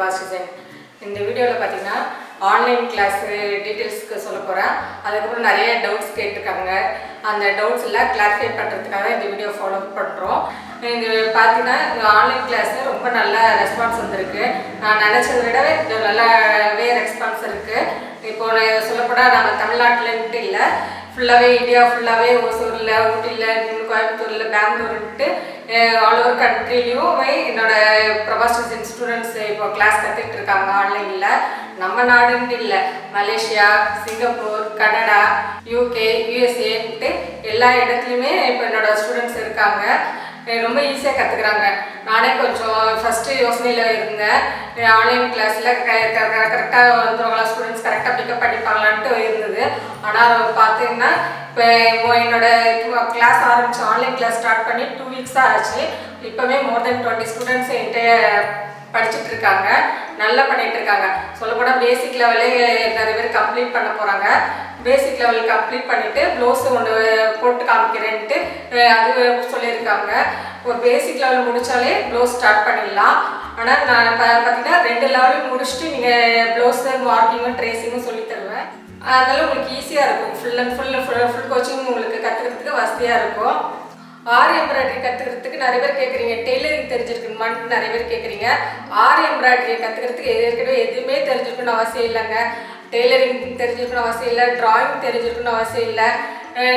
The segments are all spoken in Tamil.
சுபாஷிசன் இந்த வீடியோவில் பார்த்தீங்கன்னா ஆன்லைன் கிளாஸு டீட்டெயில்ஸ்க்கு சொல்ல போகிறேன் அதுக்கப்புறம் நிறைய டவுட்ஸ் கேட்டிருக்காங்க. அந்த டவுட்ஸ் எல்லாம் கிளாரிஃபை பண்ணுறதுக்காக இந்த வீடியோ ஃபாலோ பண்ணுறோம் இது பார்த்தீங்கன்னா இந்த ஆன்லைன் கிளாஸ் ரொம்ப நல்ல ரெஸ்பான்ஸ் வந்திருக்கு. நான் நினச்சதை விட இது நல்லாவே ரெஸ்பான்ஸ் இருக்குது இப்போ நான் சொல்லப்போனால் நம்ம தமிழ்நாட்டில்ன்ட்டு இல்லை. ஃபுல்லாகவே இந்தியா ஃபுல்லாகவே ஒசூரில் ஊட்டியில் கோயம்புத்தூரில் பெங்களூருன்ட்டு ஆல் ஓவர் கண்ட்ரிலையும் என்னோட பிரபாஸ் ஸ்டூடெண்ட்ஸ் இப்போ கிளாஸ் கற்றுக்கிட்டு இருக்காங்க ஆன்லைனில் நம்ம நாடுன்னு இல்லை. மலேசியா சிங்கப்பூர் கனடா யூகே யூஎஸ்ஏன்ட்டு எல்லா இடத்துலையுமே இப்போ என்னோட ஸ்டூடெண்ட்ஸ் இருக்காங்க. ரொம்ப ஈஸியாக கற்றுக்குறாங்க நானே கொஞ்சம் ஃபஸ்ட்டு யோசனையில் இருந்தேன். ஆன்லைன் கிளாஸில் கரெக்டாக வந்துருவாங்களா ஸ்டூடெண்ட்ஸ் கரெக்டாக பிக்கப் பண்ணிப்பாங்களான்ட்டு இருந்தது. ஆனால் பார்த்தீங்கன்னா இப்போ என்னோட கிளாஸ் ஆரம்பிச்சு ஆன்லைன் கிளாஸ் ஸ்டார்ட் பண்ணி டூ வீக்ஸாக ஆச்சு. இப்போவே மோர் தென் டுவெண்ட்டி ஸ்டூடெண்ட்ஸ் என்கிட்ட படிச்சுட்டு இருக்காங்க நல்லா பண்ணிட்டு இருக்காங்க சொல்லப்போனால் பேசிக் லெவலே நிறைய பேர் கம்ப்ளீட் பண்ண போகிறாங்க பேசிக் லெவல் கம்ப்ளீட் பண்ணிவிட்டு ப்ளவுஸ் ஒன்று போட்டு காமிக்கிறேன்ட்டு அது சொல்லியிருக்காங்க. ஒரு பேசிக் லெவல் முடித்தாலே ப்ளவுஸ் ஸ்டார்ட் பண்ணிடலாம். ஆனால் நான் ப பார்த்தீங்கன்னா ரெண்டு லெவலையும் முடிச்சுட்டு நீங்கள் ப்ளவுஸு மார்க்கிங்கும் ட்ரேசிங்கும் சொல்லி தருவேன். அதனால உங்களுக்கு ஈஸியாக இருக்கும். Full and full full full coaching உங்களுக்கு கற்றுக்கிறதுக்கு வசதியாக இருக்கும். ஆரி எம்ப்ராய்டரி கற்றுக்கிறதுக்கு நிறைய பேர் கேட்குறீங்க டெய்லரிங் தெரிஞ்சிருக்கணுமான்னு நிறைய பேர் கேட்குறீங்க ஆரி எம்ப்ராய்டரி கற்றுக்கிறதுக்கு ஏற்கனவே எதுவுமே தெரிஞ்சிருக்கணும்னு அவசியம் இல்லைங்க. டெய்லரிங் தெரிஞ்சிருக்கணும் அவசியம் இல்லை. ட்ராயிங் தெரிஞ்சிருக்கணும் அவசியம் இல்லை.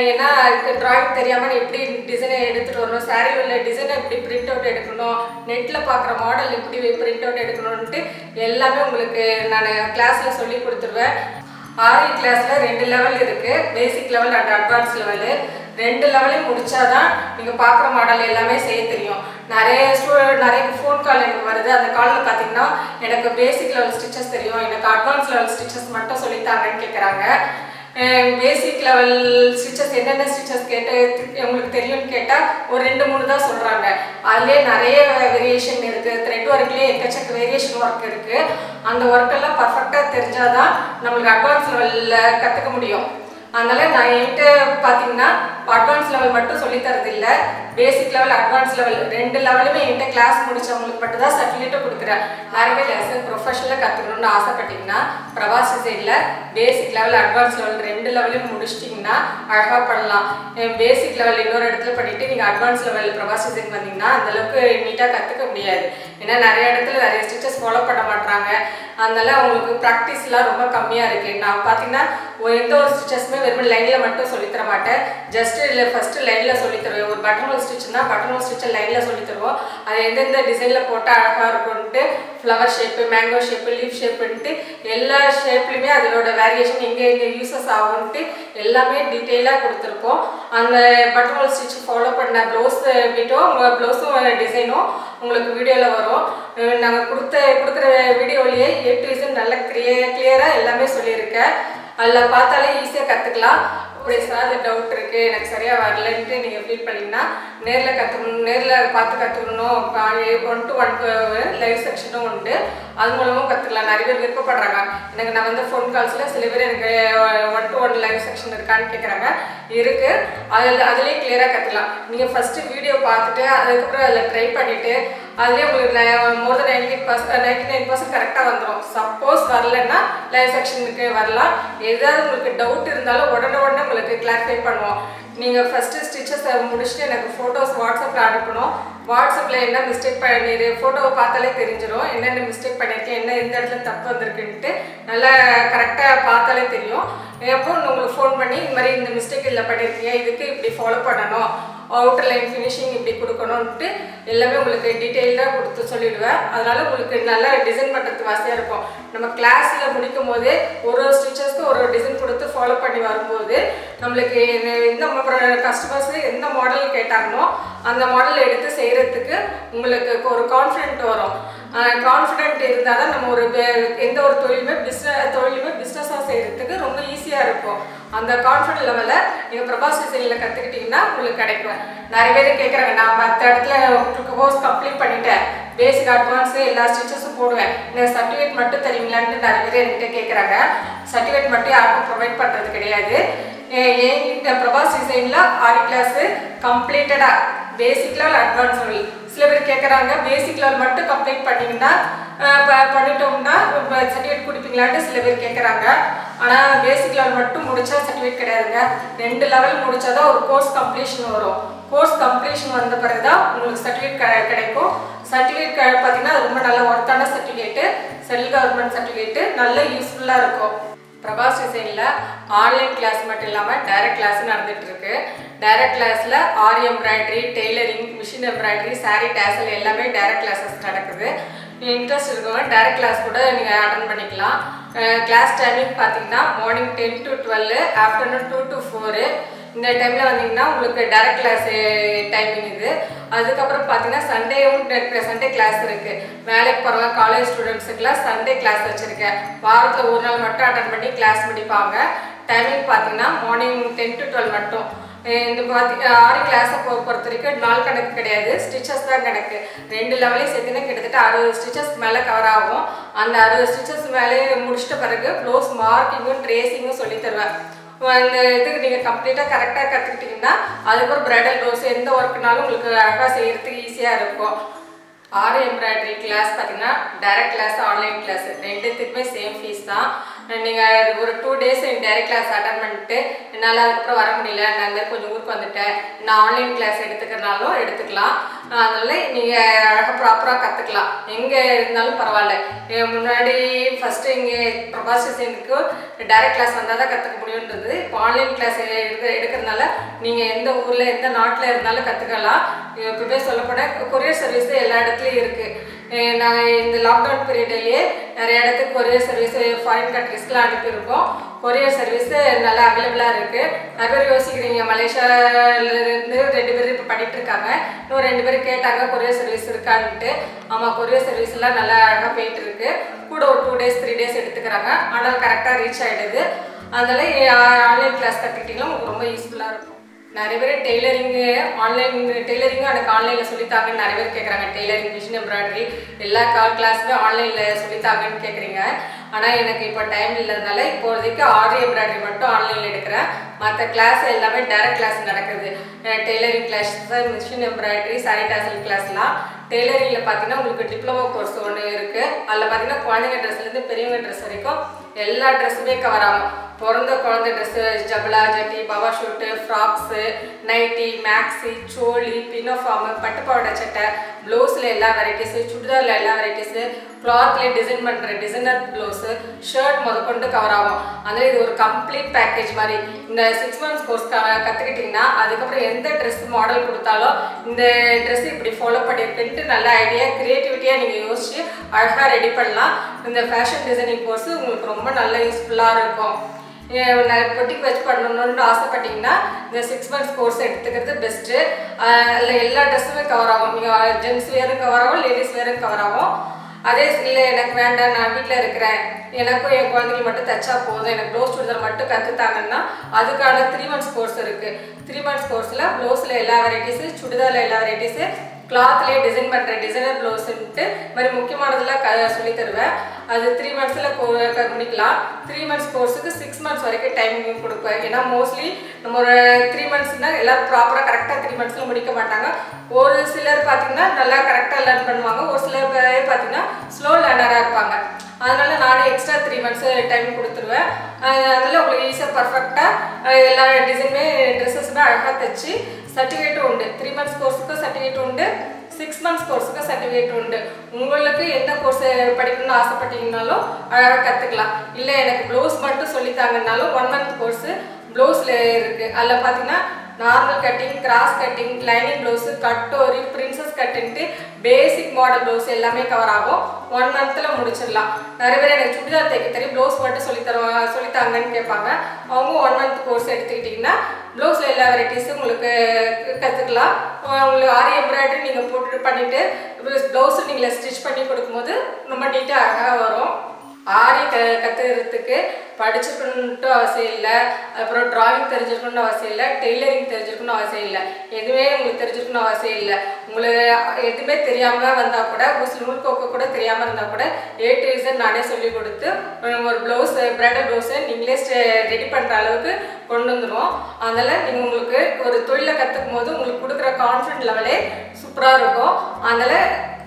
ஏன்னா அதுக்கு ட்ராயிங் தெரியாமல் எப்படி டிசைனை எடுத்துகிட்டு வரணும்? சாரீ உள்ள டிசைனை எப்படி பிரிண்ட் அவுட் எடுக்கணும்? நெட்டில் பார்க்குற மாடல் எப்படி பிரிண்ட் அவுட் எடுக்கணும்ன்ட்டு எல்லாமே உங்களுக்கு நான் கிளாஸில் சொல்லி கொடுத்துருவேன். ஆரி கிளாஸில் ரெண்டு லெவல் இருக்குது basic level and advance level ரெண்டு லெவலையும் முடிச்சாதான் நீங்கள் பார்க்குற மாடல் எல்லாமே செய்ய தெரியும். நிறைய ஸ்டூடெண்ட் நிறைய ஃபோன் கால் எனக்கு வருது. அந்த காலில் பார்த்தீங்கன்னா எனக்கு பேசிக் லெவல் ஸ்டிச்சஸ் தெரியும். எனக்கு அட்வான்ஸ் லெவல் ஸ்டிச்சஸ் மட்டும் சொல்லித்தாங்கன்னு கேட்குறாங்க பேசிக் லெவல் ஸ்டிச்சஸ் என்னென்ன ஸ்டிச்சஸ் கேட்டு உங்களுக்கு தெரியும்னு கேட்டால் ஒரு ரெண்டு மூணு தான் சொல்கிறாங்க அதுலேயே நிறைய வேரியேஷன் இருக்குது த்ரெட் ஒர்க்லேயே எக்கச்சக்க வேரியேஷன் ஒர்க் இருக்குது அந்த ஒர்க்கெல்லாம் பர்ஃபெக்டாக தெரிஞ்சால் தான் நம்மளுக்கு அட்வான்ஸ் லெவலில் கற்றுக்க முடியும். அதனால் நான் என்கிட்ட பார்த்தீங்கன்னா அட்வான்ஸ் லெவல் மட்டும் சொல்லித்தரதில்லை பேசிக் லெவல் அட்வான்ஸ் லெவல் ரெண்டு லெவலுமே என்கிட்ட கிளாஸ் முடிச்சவங்களுக்கு மட்டும் தான் சர்டிஃபிகேட்டும் கொடுக்குறேன் நிறைய லெசன் ப்ரொஃபஷனலாக கற்றுக்கணும்னு ஆசைப்பட்டீங்கன்னா பிரபாஸ் சைடில் பேசிக் லெவல் அட்வான்ஸ் லெவல் ரெண்டு லெவலையும் முடிச்சிட்டிங்கன்னா அழகாக பண்ணலாம். பேசிக் லெவல் இன்னொரு இடத்துல பண்ணிவிட்டு நீங்கள் அட்வான்ஸ் லெவல் பிரபாஸ் டிசைன் வந்தீங்கன்னா அந்தளவுக்கு நீட்டாக கற்றுக்க முடியாது. ஏன்னா நிறைய இடத்துல நிறைய ஸ்டிச்சஸ் ஃபாலோ பண்ண மாட்டாங்க அதனால அவங்களுக்கு ப்ராக்டிஸ்லாம் ரொம்ப கம்மியாக இருக்குது நான் பார்த்தீங்கன்னா எந்த ஒரு ஸ்டிச்சஸுமே வெறும் லைனில் மட்டும் சொல்லித்தர மாட்டேன். ஜஸ்ட் இல்லை ஃபஸ்ட்டு லைனில் சொல்லித்தருவேன். ஒரு பட்டன் ஹோல் ஸ்டிச்னா பட்டன் ஹோல் ஸ்டிச்சை லைனில் சொல்லி தருவோம். அது எந்தெந்த டிசைனில் போட்டால் அழகாக இருக்கும்ன்ட்டு flower shape mango shape leaf ஷேப்புன்ட்டு எல்லா ஷேப்லையுமே அதோட வேரியேஷன் எங்கே எங்கே யூசஸ் ஆகும்ன்ட்டு எல்லாமே டீட்டெயிலாக கொடுத்துருப்போம். அந்த பட்டன் ஹோல் ஸ்டிச் ஃபாலோ பண்ண ப்ளவுஸ் பிட்டும் உங்கள் ப்ளவுஸும் டிசைனும் உங்களுக்கு வீடியோவில் வரும். நாங்கள் கொடுத்த கொடுக்குற வீடியோலேயே ஏ டு நல்ல கிளிய கிளியராக எல்லாமே சொல்லியிருக்கேன். அதில் பார்த்தாலே ஈஸியாக கற்றுக்கலாம் இப்படி சார் டவுட் இருக்குது எனக்கு சரியாக வரலன்ட்டு நீங்கள் ஃபீல் பண்ணிங்கன்னா நேரில் கற்றுக்கணும் நேரில் பார்த்து கற்றுக்கணும் ஒன் டு ஒன் லைவ் செக்ஷனும் உண்டு. அது மூலமும் கற்றுக்கலாம் நிறைய பேர் விருப்பப்படுறாங்க. எனக்கு நான் வந்து ஃபோன் கால்ஸில் சில பேர் எனக்கு one to one live session இருக்கான்னு கேட்குறாங்க இருக்குது அதில் அதுலேயே கிளியராக கற்றுக்கலாம் நீங்கள் ஃபஸ்ட்டு வீடியோ பார்த்துட்டு அதுக்கப்புறம் அதில் ட்ரை பண்ணிவிட்டு அதுலேயே உங்களுக்கு more than ninety percent ninety nine percent கரெக்டாக வந்துடும் சப்போஸ் வரலன்னா லைவ் செக்ஷனுக்கு வரலாம். ஏதாவது உங்களுக்கு டவுட் இருந்தாலும் உடனே உடனே உங்களுக்கு கிளாரிஃபை பண்ணுவோம். நீங்கள் ஃபஸ்ட்டு ஸ்டிச்சஸை முடிச்சுட்டு எனக்கு ஃபோட்டோஸ் வாட்ஸ்அப்பில் அனுப்பணும். வாட்ஸ்அப்பில் என்ன மிஸ்டேக் பண்ணி ஃபோட்டோவை பார்த்தாலே தெரிஞ்சிடும் என்னென்ன மிஸ்டேக் பண்ணியிருக்கேன் என்ன எந்த இடத்துல தப்பு வந்திருக்குன்ட்டு நல்லா கரெக்டாக பார்த்தாலே தெரியும். எப்போ உங்களுக்கு ஃபோன் பண்ணி இந்த மாதிரி இந்த மிஸ்டேக் இதில் பண்ணியிருக்கீங்க இதுக்கு இப்படி ஃபாலோ பண்ணணும். அவுட்டர் லைன் ஃபினிஷிங் இப்படி கொடுக்கணுன்ட்டு எல்லாமே உங்களுக்கு டீட்டெயிலாக கொடுத்து சொல்லிடுவேன். அதனால் உங்களுக்கு நல்லா டிசைன் பண்ணுறதுக்கு வசதியாக இருக்கும். நம்ம கிளாஸில் முடிக்கும் போதே ஒரு ஒரு ஸ்டிச்சஸ்க்கு ஒரு ஒரு டிசைன் கொடுத்து ஃபாலோ பண்ணி வரும்போது நம்மளுக்கு எந்த கஸ்டமர்ஸ் எந்த மாடல் கேட்டாங்களோ அந்த மாடல் எடுத்து செய்கிறதுக்கு உங்களுக்கு ஒரு கான்ஃபிடென்ட் வரும். கான்ஃபிடென்ட் இருந்தால் தான் நம்ம ஒரு எந்த ஒரு தொழிலுமே பிஸ்ன தொழிலுமே பிஸ்னஸாக செய்கிறதுக்கு ரொம்ப ஈஸியாக இருக்கும். அந்த கான்ஃபிடன்ட் லெவலில் நீங்கள் பிரபாஸ் டிசைனில் கற்றுக்கிட்டிங்கன்னா உங்களுக்கு கிடைக்கும். நிறைய பேர் கேட்குறாங்க நான் மற்ற இடத்துல கோர்ஸ் கம்ப்ளீட் பண்ணிட்டேன். பேசிக் அட்வான்ஸு எல்லா ஸ்டிச்சஸும் போடுவேன். எனக்கு சர்டிஃபிகேட் மட்டும் தருவீங்களான்ட்டு நிறைய பேர் என்கிட்ட கேட்குறாங்க சர்டிஃபிகேட் மட்டும் யாருக்கும் ப்ரொவைட் பண்ணுறது கிடையாது. இந்த பிரபாஸ் டிசைனில் ஆறு கிளாஸு கம்ப்ளீட்டடாக பேசிக் லெவல் அட்வான்ஸ் லெவல் சில பேர் கேட்குறாங்க பேசிக் லெவல் மட்டும் கம்ப்ளீட் பண்ணிங்கன்னா பண்ணிட்டோம்னா சர்டிஃபிகேட் கொடுப்பீங்களான்ட்டு சில பேர் கேட்குறாங்க ஆனால் பேசிக் லெவல் மட்டும் முடித்தா சர்டிஃபிகேட் கிடையாதுங்க. ரெண்டு லெவல் முடிச்சாதான் ஒரு கோர்ஸ் கம்ப்ளீஷன் வரும். கோர்ஸ் கம்ப்ளீஷன் வந்த பிறகு தான் உங்களுக்கு சர்டிஃபிகேட் கிடைக்கும். சர்டிஃபிகேட் பார்த்தீங்கன்னா ரொம்ப நல்ல ஒர்த்தான சர்டிஃபிகேட்டு சென்ட்ரல் கவர்மெண்ட் சர்டிஃபிகேட்டு நல்ல யூஸ்ஃபுல்லாக இருக்கும். பிரபாஸ் டிசைனில் ஆன்லைன் கிளாஸ் மட்டும் இல்லாமல் டைரக்ட் கிளாஸும் நடந்துகிட்ருக்கு டைரக்ட் கிளாஸில் aari embroidery tailoring machine embroidery sari tassel எல்லாமே டைரக்ட் கிளாஸஸ் நடக்குது. இன்ட்ரெஸ்ட் இருக்கவங்க டைரக்ட் கிளாஸ் கூட நீங்கள் அட்டன் பண்ணிக்கலாம். கிளாஸ் டைமிங் பார்த்தீங்கன்னா morning ten to twelve afternoon two to four இந்த டைமில் வந்தீங்கன்னா உங்களுக்கு டைரக்ட் கிளாஸ் டைமிங் இது. அதுக்கப்புறம் பார்த்தீங்கன்னா சண்டேவும் சண்டே கிளாஸ் இருக்குது வேலைக்கு போகிறவங்க காலேஜ் ஸ்டூடெண்ட்ஸுக்கெல்லாம் சண்டே கிளாஸ் வச்சுருக்கேன். வாரத்தில் ஒரு நாள் மட்டும் அட்டன் பண்ணி கிளாஸ் முடிப்பாங்க. டைமிங் பார்த்தீங்கன்னா மார்னிங் டென் டு டுவெல் மட்டும். இந்த பார்த்தி ஆறு கிளாஸை பொ பொறுத்த வரைக்கும் நாள் கணக்கு கிடையாது. ஸ்டிச்சஸ் தான் கணக்கு. ரெண்டு லெவலையும் சேர்த்துனா கிட்டத்தட்ட அறுபது ஸ்டிச்சஸ் மேலே கவர் ஆகும். அந்த அறுபது ஸ்டிச்சஸ் மேலே முடிச்சிட்ட பிறகு க்ளோஸ் மார்க்கிங்கும் ட்ரேசிங்கும் சொல்லி தருவேன். அந்த இதுக்கு நீங்கள் கம்ப்ளீட்டாக கரெக்டாக கற்றுக்கிட்டிங்கன்னா அதுக்கப்புறம் ப்ரைடல் க்ளோஸ் எந்த ஒர்க்குனாலும் உங்களுக்கு அழகாக செய்கிறதுக்கு ஈஸியாக இருக்கும். ஆரி எம்ப்ராய்டரி கிளாஸ் பார்த்தீங்கன்னா டைரக்ட் கிளாஸ் ஆன்லைன் கிளாஸ் ரெண்டுத்துக்குமே சேம் ஃபீஸ் தான். நீங்கள் ஒரு two days direct class attend பண்ணிட்டு என்னால் அதுக்கப்புறம் வர முடியல நான் கொஞ்சம் ஊருக்கு வந்துட்டேன். நான் ஆன்லைன் கிளாஸ் எடுத்துக்கிறனாலும் எடுத்துக்கலாம். அதனால் நீங்கள் அழகாக ப்ராப்பராக கற்றுக்கலாம் எங்கே இருந்தாலும் பரவாயில்ல. முன்னாடி ஃபஸ்ட்டு இங்கே பிரபாஸ் டிசைனுக்கு டைரக்ட் கிளாஸ் வந்தால் தான் கற்றுக்க முடியுன்றது. இப்போ ஆன்லைன் கிளாஸ் எடுக்க எடுக்கிறதுனால நீங்கள் எந்த ஊரில் எந்த நாட்டில் இருந்தாலும் கற்றுக்கலாம் இப்போவே சொல்லப்போனால் கொரியர் சர்வீஸ் எல்லா இடத்துலையும் இருக்குது நாங்கள் இந்த லாக்டவுன் பீரியட்லேயே நிறைய இடத்துக்கு கொரியர் சர்வீஸ் ஃபாரின் கண்ட்ரிஸ்க்கெலாம் அனுப்பியிருக்கோம். கொரியர் சர்வீஸ் நல்லா அவைலபிளாக இருக்குது நிறைய பேர் யோசிக்கிறீங்க மலேசியாவிலேருந்து ரெண்டு பேர் இப்போ பண்ணிகிட்டு இருக்காங்க. இன்னும் ரெண்டு பேர் கேட்டாங்க கொரியர் சர்வீஸ் இருக்கான்ட்டு. ஆமாம் கொரியர் சர்வீஸ்லாம் நல்லா அழகாக போயிட்டு இருக்கு. கூட ஒரு டூ டேஸ் த்ரீ டேஸ் எடுத்துக்கிறாங்க. ஆனால் கரெக்டாக ரீச் ஆகிடுது அதனால் ஆன்லைன் கிளாஸ் கற்றுக்கிட்டிங்கன்னா உங்களுக்கு ரொம்ப யூஸ்ஃபுல்லாக இருக்கும். நிறைய பேர் டெய்லரிங்கு ஆன்லைன் டெய்லரிங்கும் எனக்கு ஆன்லைனில் சொல்லித்தாங்கன்னு நிறைய பேர் கேட்குறாங்க டெய்லரிங் மிஷின் எம்ப்ராய்டரி எல்லா கால் கிளாஸுமே ஆன்லைனில் சொல்லித்தாங்கன்னு கேட்குறீங்க ஆனால் எனக்கு இப்போ டைம் இல்லாதனால இப்போதைக்கு ஆரி எம்ப்ராய்டரி மட்டும் ஆன்லைனில் எடுக்கிறேன். மற்ற கிளாஸ் எல்லாமே டேரக்ட் கிளாஸ் நடக்குது. Tailoring class machine embroidery sanitizer கிளாஸ்லாம் டெய்லரிங்கில் பார்த்தீங்கன்னா உங்களுக்கு டிப்ளமோ கோர்ஸ் ஒன்று இருக்குது அதில் பார்த்தீங்கன்னா குழந்தைங்க ட்ரெஸ்லேருந்து பெரியவங்க ட்ரெஸ் வரைக்கும் எல்லா ட்ரெஸ்ஸுமே கவர் ஆகும். பிறந்த குழந்தை ட்ரெஸ்ஸு ஜபலா ஜட்டி பவா suit frocks nighty maxi choli pinafore பட்டுப்பாவடை சட்டை ப்ளவுஸில் எல்லா வெரைட்டிஸு சுடிதாரில் எல்லா வெரைட்டிஸு கிளாத்லேயே டிசைன் பண்ணுற டிசைனர் ப்ளவுஸு ஷர்ட் முதற்கொண்டு கவர் ஆகும். அதில் இது ஒரு கம்ப்ளீட் பேக்கேஜ் மாதிரி. இந்த சிக்ஸ் மந்த்ஸ் கோர்ஸ் க கற்றுக்கிட்டிங்கன்னா அதுக்கப்புறம் எந்த ட்ரெஸ் மாடல் கொடுத்தாலும் இந்த ட்ரெஸ் இப்படி ஃபாலோ பண்ணியிருக்குன்ட்டு நல்ல ஐடியா க்ரியேட்டிவிட்டியாக நீங்கள் யோசிச்சு அழகாக ரெடி பண்ணலாம். இந்த ஃபேஷன் டிசைனிங் கோர்ஸ் உங்களுக்கு ரொம்ப நல்ல யூஸ்ஃபுல்லாக இருக்கும். பொட்டிக் வச்சு பண்ணணும்னு ஆசைப்பட்டீங்கன்னா இந்த சிக்ஸ் மந்த்ஸ் கோர்ஸ் எடுத்துக்கிறது பெஸ்ட்டு அதில் எல்லா ட்ரெஸ்ஸுமே கவர் ஆகும். நீங்கள் ஜென்ஸ் வேரும் கவர் ஆகும் லேடிஸ் வேரும் கவர் ஆகும். அதே இல்லை எனக்கு வேண்டாம் நான் வீட்டில் இருக்கிறேன். எனக்கும் என் குழந்தைங்க மட்டும் தைச்சா போதும். எனக்கு ப்ளவுஸ் சுடிதார் மட்டும் கற்றுத்தாங்கன்னா அதுக்கான த்ரீ மந்த்ஸ் கோர்ஸ் இருக்குது த்ரீ மந்த்ஸ் கோர்ஸில் ப்ளவுஸில் எல்லா வெரைட்டிஸு சுடிதாரில் எல்லா வெரைட்டிஸு கிளாத்லேயே டிசைன் பண்ணுற டிசைனர் ப்ளவுஸுன்ட்டு மாதிரி முக்கியமானதெல்லாம் க சொல்லி தருவேன். அது த்ரீ மந்த்ஸில் முடிக்கலாம் த்ரீ மந்த்ஸ் கோர்ஸுக்கு சிக்ஸ் மந்த்ஸ் வரைக்கும் டைமிங் கொடுப்பேன். ஏன்னா மோஸ்ட்லி நம்ம ஒரு த்ரீ மந்த்ஸ்னால் எல்லாம் ப்ராப்பராக கரெக்டாக த்ரீ மந்த்ஸில் முடிக்க மாட்டாங்க. ஒரு சிலர் பார்த்திங்கன்னா நல்லா கரெக்டாக லேர்ன் பண்ணுவாங்க. ஒரு சிலர் பேர் பார்த்தீங்கன்னா ஸ்லோ லேர்னராக இருப்பாங்க. அதனால நானே எக்ஸ்ட்ரா த்ரீ மந்த்ஸ் டைம் கொடுத்துருவேன். அதனால உங்களுக்கு ஈஸியாக பர்ஃபெக்டாக எல்லா டிசைனுமே ட்ரெஸ்ஸஸுமே அழகாக தைச்சி சர்டிஃபிகேட்டும் உண்டு. த்ரீ மந்த்ஸ் கோர்ஸுக்கு சர்டிஃபிகேட் உண்டு. சிக்ஸ் மந்த்ஸ் கோர்ஸுக்கு சர்டிஃபிகேட் உண்டு. உங்களுக்கு எந்த கோர்ஸ் படிக்கணும்னு ஆசைப்பட்டீங்கனாலும் அழகாக கற்றுக்கலாம் இல்லை எனக்கு ப்ளவுஸ் மட்டும் சொல்லித்தாங்கனாலும் ஒன் மந்த் கோர்ஸு ப்ளவுஸில் இருக்குது அதில் பார்த்தீங்கன்னா normal cutting cross cutting lining blouse katori princess கட்டுன்ட்டு basic model blouse எல்லாமே கவர் ஆகும். ஒன் மந்த்தில் முடிச்சிடலாம். நிறைய பேர் எனக்கு சுடிதார் தைக்க தெரியும். ப்ளவுஸ் மட்டும் சொல்லி தருவாங்க சொல்லித்தாங்கன்னு கேட்பாங்க. அவங்க ஒன் மந்த் கோர்ஸ் எடுத்துக்கிட்டிங்கன்னா ப்ளவுஸில் எல்லா வெரைட்டிஸும் உங்களுக்கு கற்றுக்கலாம் உங்களுக்கு ஆரி எம்ப்ராய்டரி நீங்கள் போட்டு பண்ணிவிட்டு ப்ளவுஸை நீங்கள் ஸ்டிச் பண்ணி கொடுக்கும்போது ரொம்ப நீட்டாக அழகாக வரும். ஆரி க கற்றுக்கிறதுக்கு படிச்சிருக்கணுன்ட்டு அவசியம் இல்லை. அப்புறம் டிராயிங் தெரிஞ்சிருக்கணும்னு அவசியம் இல்லை. டெய்லரிங் தெரிஞ்சிருக்கணும்னு அவசியம் இல்லை. எதுவுமே உங்களுக்கு தெரிஞ்சிருக்கணும்னு அவசியம் இல்லை. உங்களுக்கு எதுவுமே தெரியாமல் வந்தால் கூட ஒரு நூல் கோக்க கூட தெரியாமல் இருந்தால் கூட ஏ டு இசட் நானே சொல்லி கொடுத்து ஒரு ப்ளவுஸ் ப்ரைடல் ப்ளவுஸை நீங்களே ரெடி பண்ணுற அளவுக்கு கொண்டு வந்துடுவோம் அதனால் நீங்கள் உங்களுக்கு ஒரு தொழிலை கற்றுக்கும் போது உங்களுக்கு கொடுக்குற கான்ஃபிடென்ட் லெவலே சூப்பராக இருக்கும். அதனால்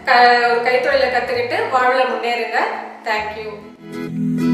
க ஒரு கைத்தொழிலை கற்றுக்கிட்டு வாழ்வில் முன்னேறுங்க. Thank you.